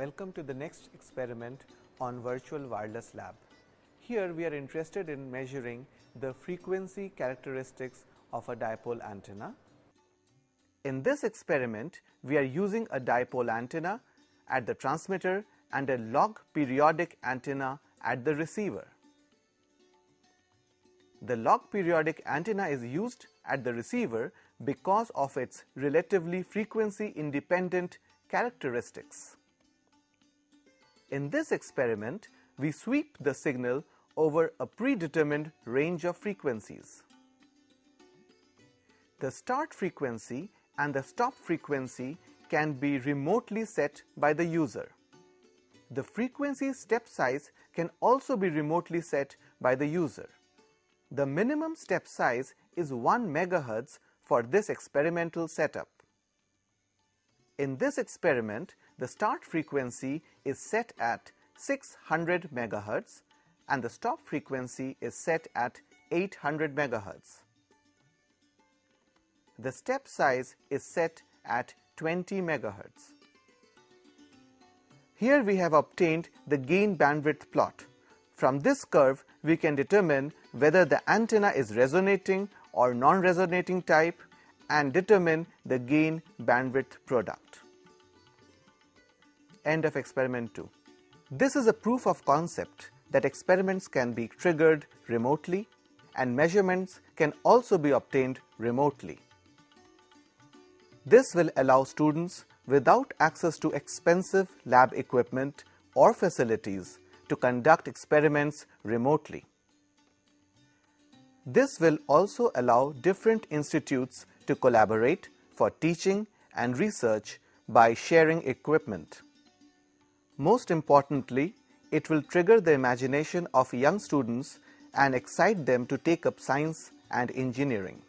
Welcome to the next experiment on Virtual Wireless Lab. Here we are interested in measuring the frequency characteristics of a dipole antenna. In this experiment, we are using a dipole antenna at the transmitter and a log periodic antenna at the receiver. The log periodic antenna is used at the receiver because of its relatively frequency independent characteristics. In this experiment, we sweep the signal over a predetermined range of frequencies. The start frequency and the stop frequency can be remotely set by the user. The frequency step size can also be remotely set by the user. The minimum step size is 1 MHz for this experimental setup. In this experiment, the start frequency is set at 600 MHz and the stop frequency is set at 800 MHz. The step size is set at 20 MHz. Here we have obtained the gain bandwidth plot. From this curve, we can determine whether the antenna is resonating or non-resonating type and determine the gain bandwidth product. End of experiment 2. This is a proof of concept that experiments can be triggered remotely and measurements can also be obtained remotely. This will allow students without access to expensive lab equipment or facilities to conduct experiments remotely. This will also allow different institutes to collaborate for teaching and research by sharing equipment. Most importantly, it will trigger the imagination of young students and excite them to take up science and engineering.